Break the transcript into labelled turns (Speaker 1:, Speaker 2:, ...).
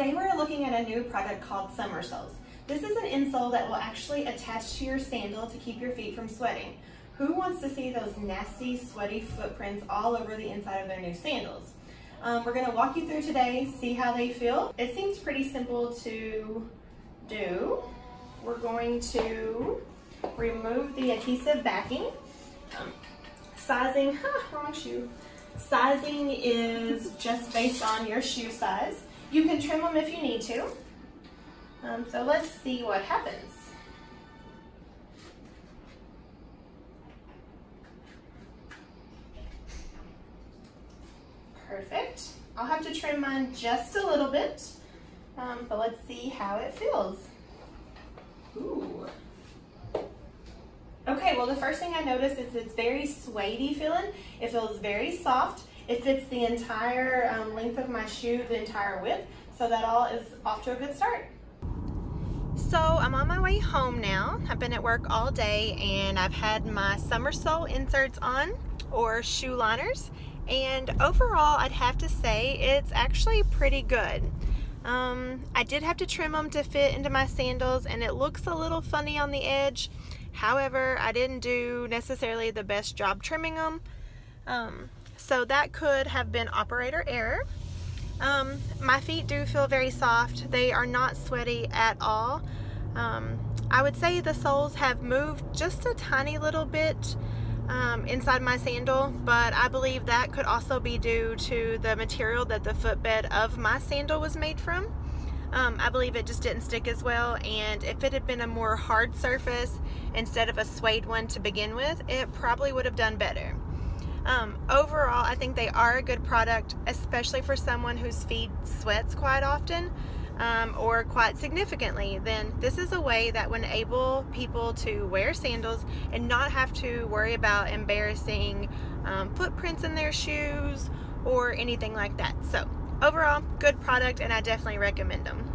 Speaker 1: Today we're looking at a new product called Summer Soles. This is an insole that will actually attach to your sandal to keep your feet from sweating. Who wants to see those nasty, sweaty footprints all over the inside of their new sandals? Um, we're gonna walk you through today, see how they feel. It seems pretty simple to do. We're going to remove the adhesive backing. Um, sizing, huh, wrong shoe. Sizing is just based on your shoe size. You can trim them if you need to. Um, so let's see what happens. Perfect. I'll have to trim mine just a little bit, um, but let's see how it feels. Ooh. Okay, well the first thing I noticed is it's very suede feeling. It feels very soft. It fits the entire um, length of my shoe, the entire width, so that all is off to a good start. So I'm on my way home now. I've been at work all day and I've had my summer sole inserts on or shoe liners and overall I'd have to say it's actually pretty good. Um, I did have to trim them to fit into my sandals and it looks a little funny on the edge. However, I didn't do necessarily the best job trimming them. Um, so that could have been operator error. Um, my feet do feel very soft. They are not sweaty at all. Um, I would say the soles have moved just a tiny little bit um, inside my sandal, but I believe that could also be due to the material that the footbed of my sandal was made from. Um, I believe it just didn't stick as well and if it had been a more hard surface instead of a suede one to begin with, it probably would have done better. Um, overall, I think they are a good product, especially for someone whose feet sweats quite often um, or quite significantly. Then this is a way that would enable people to wear sandals and not have to worry about embarrassing um, footprints in their shoes or anything like that. So overall, good product and I definitely recommend them.